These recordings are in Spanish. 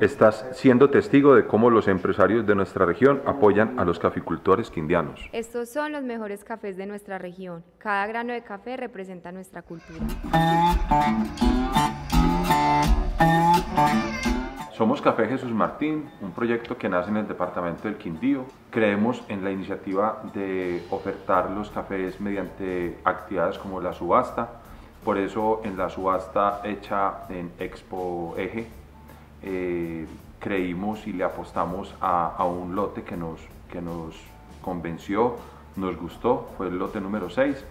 Estás siendo testigo de cómo los empresarios de nuestra región apoyan a los caficultores quindianos. Estos son los mejores cafés de nuestra región. Cada grano de café representa nuestra cultura. Somos Café Jesús Martín, un proyecto que nace en el departamento del Quindío. Creemos en la iniciativa de ofertar los cafés mediante actividades como la subasta. Por eso en la subasta hecha en Expo Eje eh, creímos y le apostamos a, un lote que nos, que nos convenció, nos gustó, fue el lote número 6.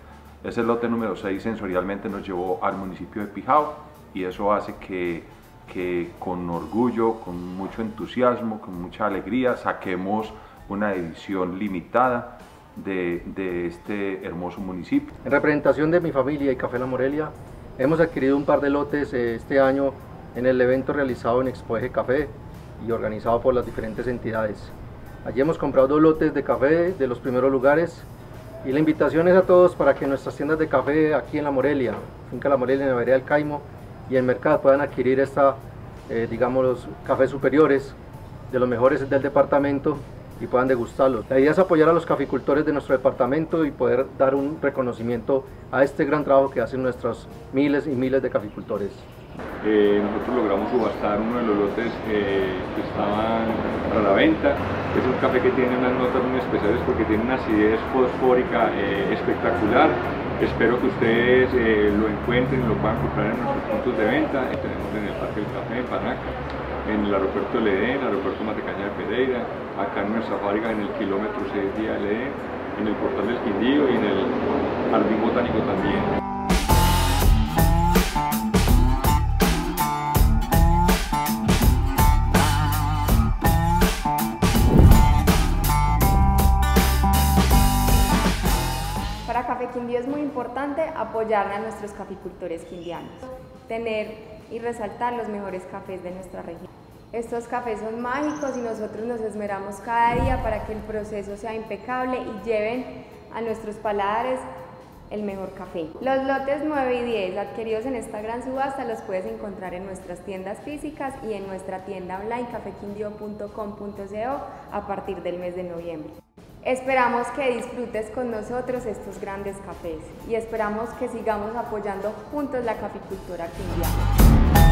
Ese lote número 6 sensorialmente nos llevó al municipio de Pijao y eso hace que, que con orgullo, con mucho entusiasmo, con mucha alegría saquemos una edición limitada de, de, este hermoso municipio. En representación de mi familia y Café La Morelia, hemos adquirido un par de lotes eh, este año en el evento realizado en Expo Eje Café y organizado por las diferentes entidades. Allí hemos comprado dos lotes de café de los primeros lugares y la invitación es a todos para que nuestras tiendas de café aquí en La Morelia, Finca La Morelia en la vereda del Caimo y en Mercado puedan adquirir esta, eh, digamos, los cafés superiores de los mejores del departamento y puedan degustarlos. La idea es apoyar a los caficultores de nuestro departamento y poder dar un reconocimiento a este gran trabajo que hacen nuestros miles y miles de caficultores. Eh, nosotros logramos subastar uno de los lotes eh, que estaban para la venta. Es un café que tiene unas notas muy especiales porque tiene una acidez fosfórica eh, espectacular. Espero que ustedes lo encuentren y lo puedan comprar en nuestros puntos de venta. tenemos en el Parque del Café, en Panaca, en el aeropuerto en el aeropuerto Matecaña de Pereira, acá en nuestra fábrica en el kilómetro 6 día Ledén, en el portal del Quindío y en el Jardín Botánico también. Café Quindío es muy importante apoyar a nuestros caficultores quindianos, tener y resaltar los mejores cafés de nuestra región. Estos cafés son mágicos y nosotros nos esmeramos cada día para que el proceso sea impecable y lleven a nuestros paladares el mejor café. Los lotes 9 y 10 adquiridos en esta gran subasta los puedes encontrar en nuestras tiendas físicas y en nuestra tienda online cafequindio.com.co a partir del mes de noviembre. Esperamos que disfrutes con nosotros estos grandes cafés y esperamos que sigamos apoyando juntos la caficultura quindiana.